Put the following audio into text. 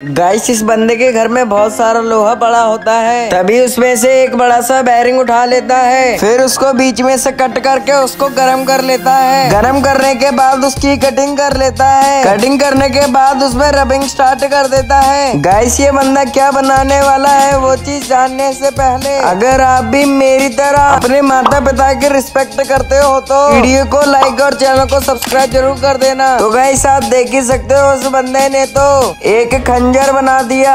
Guys इस बंदे के घर में बहुत सारा लोहा बड़ा होता है। तभी उसमें से एक बड़ा सा बैरिंग उठा लेता है। फिर उसको बीच में से कट करके उसको गर्म कर लेता है। गर्म करने के बाद उसकी कटिंग कर लेता है। कटिंग करने के बाद उसमें रबिंग स्टार्ट कर देता है। गाइस ये बंदा क्या बनाने वाला है, वो चीज़ जानने से पहले। अगर आप भी मेरी तरह अपने माता पिता की रिस्पेक्ट करते हो तो वीडियो को लाइक और चैनल को सब्सक्राइब ज़रूर कर देना। तो गाइस आप देख ही सकते हो उस बंदे ने तो एक खंजर बना दिया।